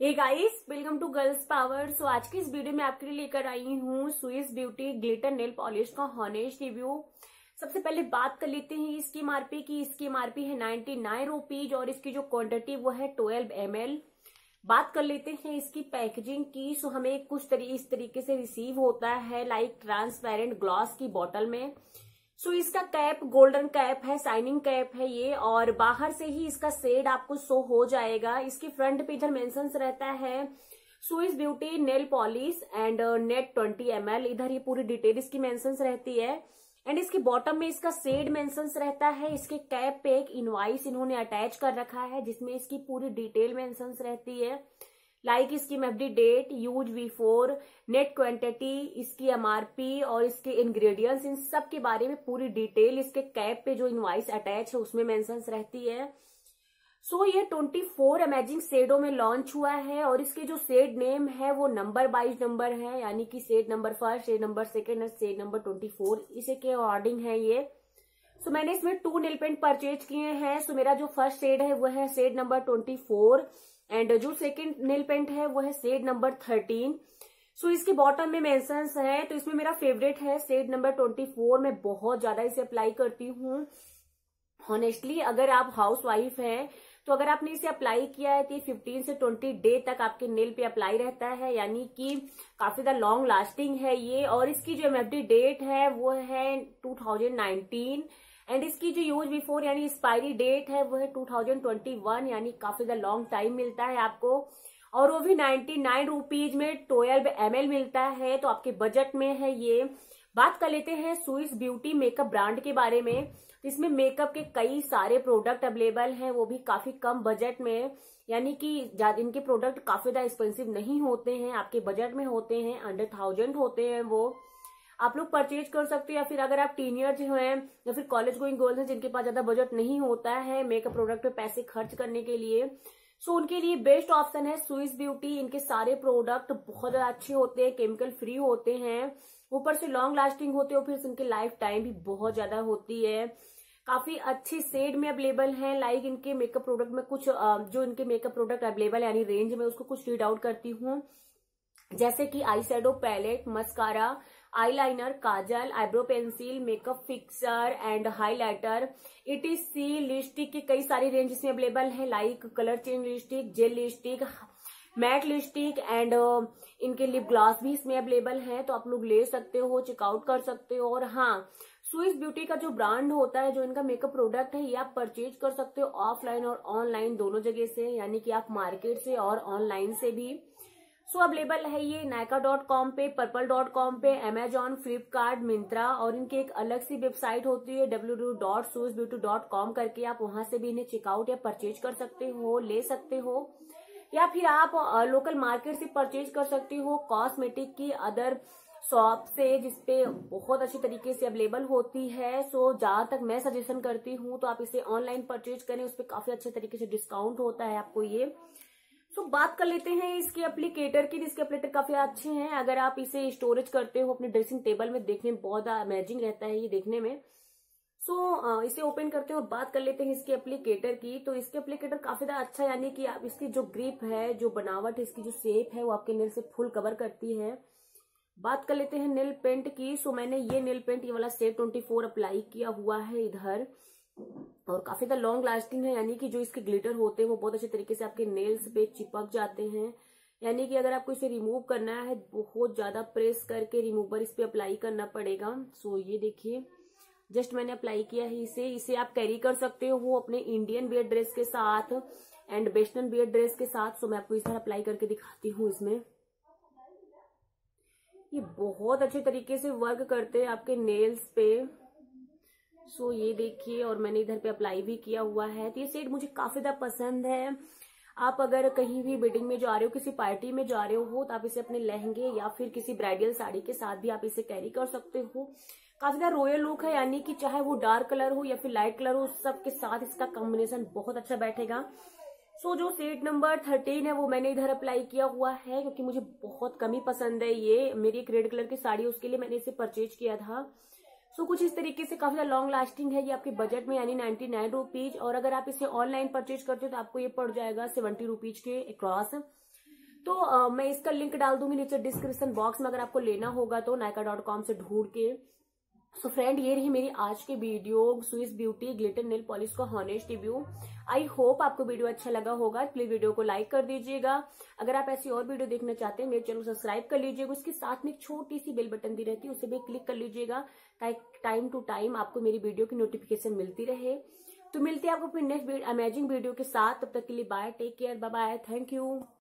Hey guys welcome to girls power so आज की इस वीडियो में आपके लिए लेकर आई हूँ Swiss beauty glitter nail polish का हॉनेस्ट रिव्यू सबसे पहले बात कर लेते हैं इसकी एमआरपी की। इसकी एमआरपी है नाइन्टी नाइन रुपीज़ और इसकी जो क्वांटिटी वो है ट्वेल्व एम बात कर लेते हैं इसकी पैकेजिंग की। सो हमें कुछ तरी, इस तरीके से रिसीव होता है लाइक ट्रांसपेरेंट ग्लास की बॉटल में। सो so, इसका कैप गोल्डन कैप है साइनिंग कैप है ये और बाहर से ही इसका सेड आपको शो हो जाएगा। इसके फ्रंट पे इधर मेंशन रहता है Swiss beauty nail polish and net twenty M इधर ये पूरी डिटेल इसकी मेंशन रहती है। एंड इसके बॉटम में इसका सेड मेंशन रहता है। इसके कैप पे एक इनवाइस इन्होंने अटैच कर रखा है जिसमें इसकी पूरी डिटेल मेंशन रहती है। लाइक इसकी MFD date use before net quantity इसकी एमआरपी और इसके इंग्रेडिएंट्स इन सब के बारे में पूरी डिटेल इसके कैप पे जो इनवाइस अटैच है उसमें मेंशन रहती है। सो so, ये 24 अमेजिंग सेडो में लॉन्च हुआ है और इसके जो सेड नेम है वो नंबर बाइज नंबर है यानी कि shade number first shade number second और सेड नंबर 24 इसे के अकॉर्डिंग है ये। सो so, मैंने इसमें टू नेल पेंट परचेज किए हैं। सो so, मेरा जो फ़र्स्ट सेड है वो है सेड नंबर 24 एंड जो सेकेंड नेल पेंट है, वो है सेड नंबर थर्टीन सो इसके बॉटम में मेंशन है तो इसमें मेरा फेवरेट है सेड नंबर ट्वेंटी फोर मैं बहुत ज़्यादा इसे अप्लाई करती हूँ। ऑनेस्टली अगर आप हाउस वाइफ है तो अगर आपने इसे अप्लाई किया है तो ये फिफ्टीन से ट्वेंटी डे तक आपके नेल पे अप्लाई रहता है, यानी कि काफ़ी ज़्यादा लॉन्ग लास्टिंग है ये। और इसकी जो एमएफडी डेट है, वो है 2019 एंड इसकी जो यूज़ बिफोर यानी एक्सपायरी डेट है, वो है 2021 यानी काफ़ी ज़्यादा लॉन्ग टाइम मिलता है आपको। और वो भी नाइन्टी नाइन रुपीज़ में ट्वेल्व एम मिलता है तो आपके बजट में है ये। बात कर लेते हैं स्विस ब्यूटी मेकअप ब्रांड के बारे में। इसमें मेकअप के कई सारे प्रोडक्ट अवेलेबल हैं, वो भी काफ़ी कम बजट में। यानी कि इनके प्रोडक्ट काफ़ी ज़्यादा एक्सपेंसिव नहीं होते हैं, आपके बजट में होते हैं अंडर थाउज़ेंड होते हैं वो। आप लोग परचेज कर सकते हो या फिर अगर आप टीनियर जो हैं या फिर कॉलेज गोइंग गर्ल्स हैं जिनके पास ज़्यादा बजट नहीं होता है मेकअप प्रोडक्ट पे पैसे खर्च करने के लिए सो उनके लिए बेस्ट ऑप्शन है स्विस ब्यूटी इनके सारे प्रोडक्ट बहुत ज़्यादा अच्छे होते हैं केमिकल फ्री होते हैं। ऊपर से लॉन्ग लास्टिंग होते हैं फिर इनकी लाइफ टाइम भी बहुत ज़्यादा होती है। काफ़ी अच्छे सेड में अवेलेबल है लाइक इनके मेकअप प्रोडक्ट में कुछ जो इनके मेकअप प्रोडक्ट अवेलेबल है, यानी रेंज में उसको कुछ रीड आउट करती हूँ। जैसे कि eye palette mascara eyeliner kajal eyebrow pencil makeup fixer and highlighter it is see lipstick के कई सारी रेंज इसमें अवेलेबल है like colour change lipstick gel lipstick matte lipstick and इनके लिप ग्लास भी इसमें अवेलेबल है तो आप लोग ले सकते हो चेकआउट कर सकते हो। और हाँ स्विस ब्यूटी का जो ब्रांड होता है, जो इनका मेकअप प्रोडक्ट है, ये आप परचेज कर सकते हो ऑफलाइन और ऑनलाइन दोनों जगह से, यानी कि आप मार्केट से और ऑनलाइन से भी। सो अवेलेबल है ये नायका डॉट कॉम पे पर्पल डॉट कॉम पे अमेजॉन फ्लिपकार्ट मिंत्रा और इनकी एक अलग सी वेबसाइट होती है W W dot swiss beauty dot com करके आप वहाँ से भी इन्हें चेकआउट या परचेज कर सकते हो, ले सकते हो। या फिर आप लोकल मार्केट से परचेज कर सकते हो कॉस्मेटिक की अदर शॉप से, जिसपे बहुत अच्छी तरीके से अवेलेबल होती है। सो जहाँ तक मैं सजेशन करती हूँ तो आप इसे ऑनलाइन परचेज करें उस पर काफ़ी अच्छे तरीके से डिस्काउंट होता है आपको ये। So, बात कर लेते हैं इसके एप्लीकेटर की जिसके एप्लीकेटर काफ़ी अच्छे हैं। अगर आप इसे स्टोरेज करते हो अपने ड्रेसिंग टेबल में देखने में बहुत अमेजिंग रहता है ये देखने में। सो so, इसे ओपन करते हैं और बात कर लेते हैं इसके एप्लीकेटर की। तो इसके एप्लीकेटर काफ़ी ज़्यादा अच्छा यानी कि आप इसकी जो ग्रिप है जो बनावट है इसकी जो सेप है वो आपके नेल से फुल कवर करती है। बात कर लेते हैं नेल पेंट की। सो मैंने ये नेल पेंट ये वाला सेट ट्वेंटी फोर अप्लाई किया हुआ है इधर। और काफ़ी ज़्यादा लॉन्ग लास्टिंग है, यानी कि जो इसके ग्लिटर होते हैं, वो बहुत अच्छे तरीके से आपके नेल्स पे चिपक जाते हैं। यानी कि अगर आपको इसे रिमूव करना है, बहुत ज़्यादा प्रेस करके रिमूवर इस पे अप्लाई करना पड़ेगा। सो ये देखिए जस्ट मैंने अप्लाई किया है इसे। इसे आप कैरी कर सकते हो वो अपने इंडियन बियर ड्रेस के साथ एंड वेस्टर्न बियर ड्रेस के साथ। सो मैं आपको इस तरह अप्लाई करके दिखाती हूँ इसमें। ये बहुत अच्छे तरीके से वर्क करते हैं आपके नेल्स पे। सो so, ये देखिए और मैंने इधर पे अप्लाई भी किया हुआ है। तो ये सेट मुझे काफ़ी ज़्यादा पसंद है। आप अगर कहीं भी वेडिंग में जा रहे हो किसी पार्टी में जा रहे हो तो आप इसे अपने लहंगे या फिर किसी ब्राइडल साड़ी के साथ भी आप इसे कैरी कर सकते हो। काफ़ी ज़्यादा रॉयल लुक है यानी कि चाहे वो डार्क कलर हो या फिर लाइट कलर हो सबके साथ इसका कॉम्बिनेशन बहुत अच्छा बैठेगा। सो so, जो सेट नंबर थर्टीन है वो मैंने इधर अप्लाई किया हुआ है क्योंकि मुझे बहुत कमी पसंद है ये। मेरी एक रेड कलर की साड़ी उसके लिए मैंने इसे परचेज किया था। सो so, कुछ इस तरीके से काफ़ी ज़्यादा लॉन्ग लास्टिंग है ये आपके बजट में यानी नाइन्टी नाइन रुपीज़ और अगर आप इसे ऑनलाइन परचेज करते हो तो आपको ये पड़ जाएगा सेवेंटी रुपीज़ के अक्रॉस तो आ, मैं इसका लिंक डाल दूँगी नीचे डिस्क्रिप्शन बॉक्स में अगर आपको लेना होगा तो नायका डॉट कॉम से ढूंढ के। सो फ्रेंड ये रही मेरी आज की video Swiss beauty glitter nail polish का हॉनेस्ट रिव्यू आई होप आपको वीडियो अच्छा लगा होगा। प्लीज़ वीडियो को लाइक कर दीजिएगा। अगर आप ऐसी और वीडियो देखना चाहते हैं, मेरे चैनल सब्सक्राइब कर लीजिएगा। उसके साथ में एक छोटी सी बेल बटन दी रहती है, उसे भी क्लिक कर लीजिएगा, ताकि टाइम टू टाइम आपको मेरी वीडियो की नोटिफिकेशन मिलती रहे। तो मिलते हैं आपको अपनी नेक्स्ट अमेजिंग वीडियो के साथ। तब तक के लिए bye take care bye thank you